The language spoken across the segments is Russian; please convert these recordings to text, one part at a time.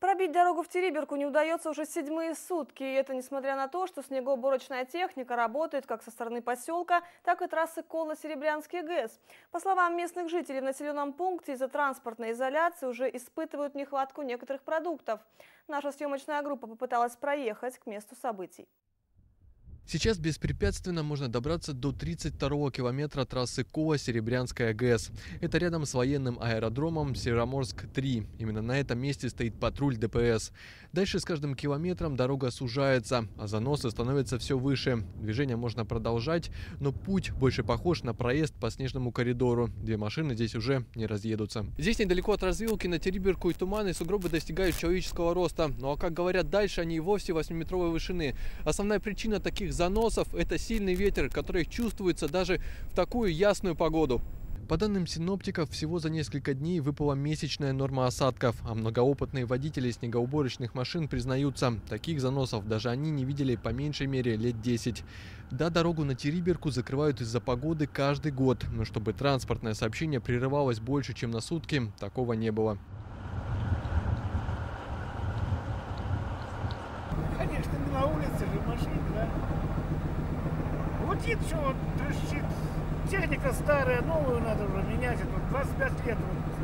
Пробить дорогу в Териберку не удается уже седьмые сутки. И это несмотря на то, что снегоуборочная техника работает как со стороны поселка, так и трассы Коло-Серебрянский ГЭС. По словам местных жителей, в населенном пункте из-за транспортной изоляции уже испытывают нехватку некоторых продуктов. Наша съемочная группа попыталась проехать к месту событий. Сейчас беспрепятственно можно добраться до 32-го километра трассы Кова-Серебрянская ГЭС. Это рядом с военным аэродромом Североморск-3. Именно на этом месте стоит патруль ДПС. Дальше с каждым километром дорога сужается, а заносы становятся все выше. Движение можно продолжать, но путь больше похож на проезд по снежному коридору. Две машины здесь уже не разъедутся. Здесь недалеко от развилки на Териберку и Туманы сугробы достигают человеческого роста. Ну а как говорят дальше, они и вовсе 8-метровой вышины. Основная причина таких заносов – это сильный ветер, который чувствуется даже в такую ясную погоду. По данным синоптиков, всего за несколько дней выпала месячная норма осадков, а многоопытные водители снегоуборочных машин признаются, таких заносов даже они не видели по меньшей мере лет 10. Да, дорогу на Териберку закрывают из-за погоды каждый год, но чтобы транспортное сообщение прерывалось больше, чем на сутки, такого не было. Не на улице же машины, да? Гудит все, вот, трещит. Техника старая, новую надо уже менять. Это вот 25 лет вот,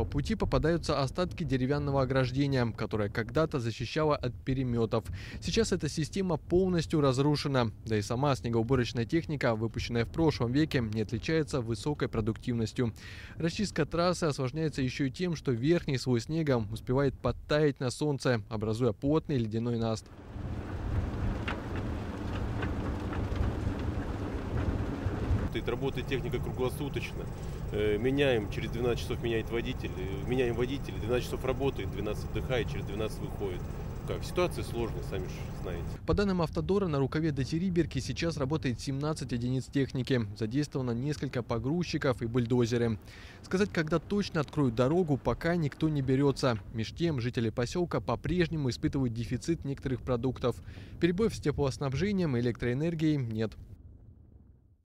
По пути попадаются остатки деревянного ограждения, которое когда-то защищало от переметов. Сейчас эта система полностью разрушена. Да и сама снегоуборочная техника, выпущенная в прошлом веке, не отличается высокой продуктивностью. Расчистка трассы осложняется еще и тем, что верхний слой снега успевает подтаять на солнце, образуя плотный ледяной наст. Работает, работает техника круглосуточно. Э, Меняем, через 12 часов меняет водитель. э, Меняем водителя, 12 часов работает, 12 отдыхает, через 12 выходит. Как, ситуация сложная, сами же знаете. По данным Автодора, на рукаве до Териберки сейчас работает 17 единиц техники. Задействовано несколько погрузчиков и бульдозеры. Сказать, когда точно откроют дорогу, пока никто не берется. Меж тем, жители поселка по-прежнему испытывают дефицит некоторых продуктов. Перебоев с теплоснабжением и электроэнергией нет.